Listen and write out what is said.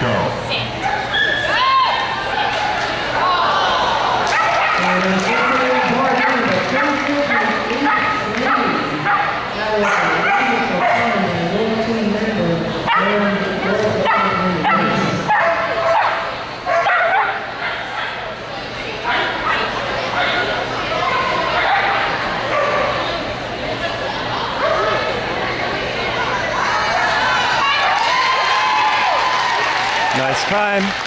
go. Six. Nice time.